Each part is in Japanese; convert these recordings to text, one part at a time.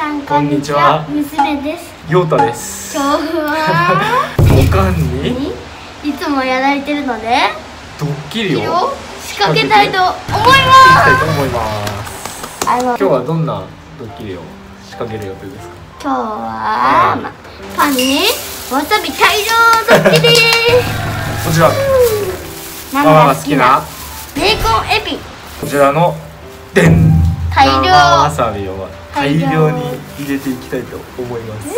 さんこんにちは。娘です。陽太です。今日は？おかんに？いつもやられてるのでドッキリをを仕掛けたいと思います。今日はどんなドッキリを？仕掛ける予定ですか？今日は、まパンにわさび大量ドッキリ。こちら。マママが好きな？ベーコンエビ。こちらのでん大量。生わさびを大大量。量に入れていきたいと思います。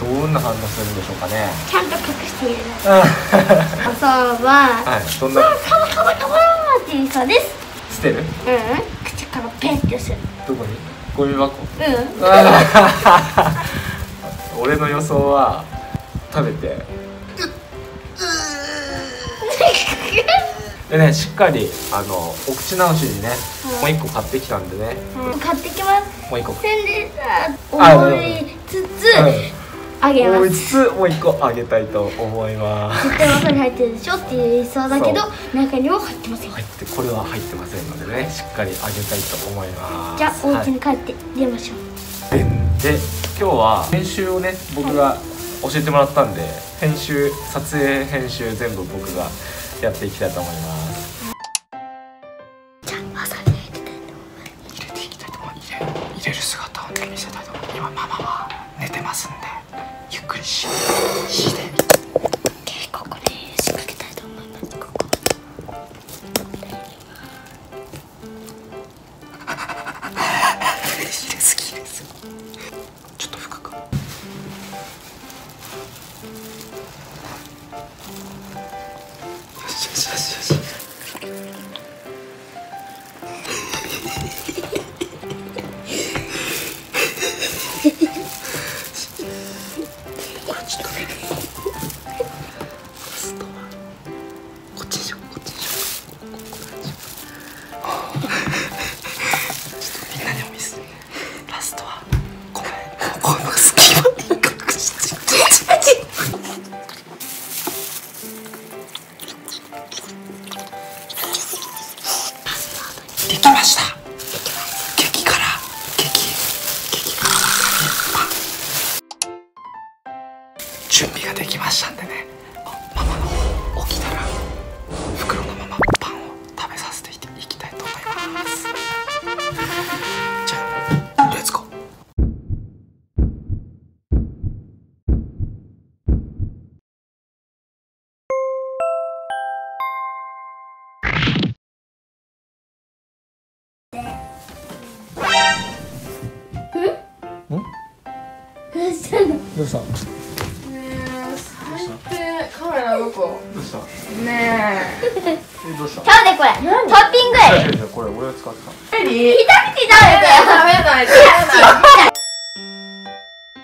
どんな反応するんでしょうかね。ちゃんと隠している。は朝はいどんな。カバカバカバーって言いそう。です捨てる？うん。口からペンってする。どこに？ゴミ箱？うん。俺の予想は食べて。でねしっかりあのお口直しにね、うん。もう一個買ってきたんでね。買ってきますもう一個。せんでさあ思いつつあげます。一つもう一個あげたいと思います。絶対わさび入ってるでしょって言いそうだけど中には入ってません。入ってこれは入ってませんのでねしっかりあげたいと思います。じゃあおはい家に帰って入れましょう。でで今日は編集をね僕が教えてもらったんで編集撮影編集全部僕がやっていきたいと思いますししよしよしよしよしちょっとねストはこっちでしょ。こっちでしょ。こここでしょちょっとみんなにお見せ準備ができましたんでね。ママの起きたら袋のままパンを食べさせていきたいと思います。じゃあレッツゴー。どうしたの？どうした？最低カメラどこどうした？ねえ。どうした？食べてこれ。トッピング。やでこれ俺が使ってたえ何一口食べて食べない食べない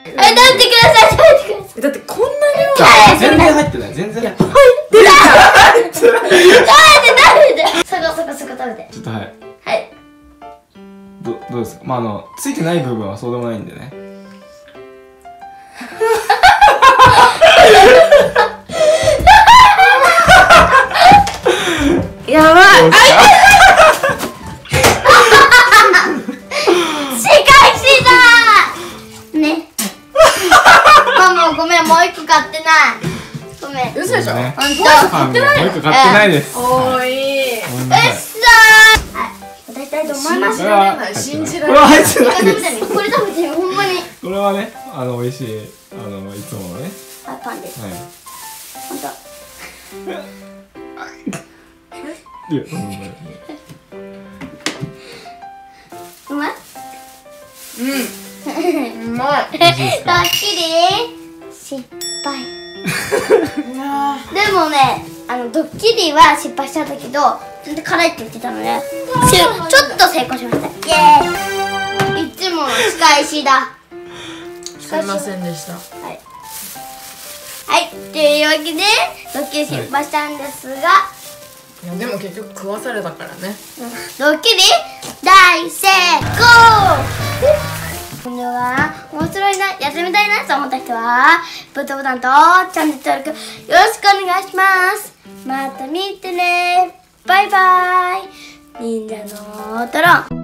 え食べてください食べてください。だってこんな量。全然入ってない全然入ってない。食べて食べてそこそこそこ食べてちょっとはいはい。どどうですか？まああのついてない部分はそうでもないんでね嘘でしょ？ね。ほんとパンねもう一個買ってないです。おーい。うっそーはい。答えたいと思います信じられない信じらこれない。入ってないです。これ食べてみこれ食べてみほんまに。これはねあの美味しいあのいつものね。はいパンで。すはい。ほんと。いやそんなことないうまい。うん。うまい。美味しいですドかッキリ？失敗でもねあのドッキリは失敗したんだけどちょっと辛いって言ってたのね。しちょっと成功しました。イエーイ。いつもの仕返しだ。ーすいませんでした。はい。はい。というわけでドッキリ失敗したんですが、い。やでも結局食わされたからね。ドッキリ大成功では面白いなやってみたいなと思った人はグッドボタンとチャンネル登録よろしくお願いします。また見てね。バイバイ。忍者のトロン。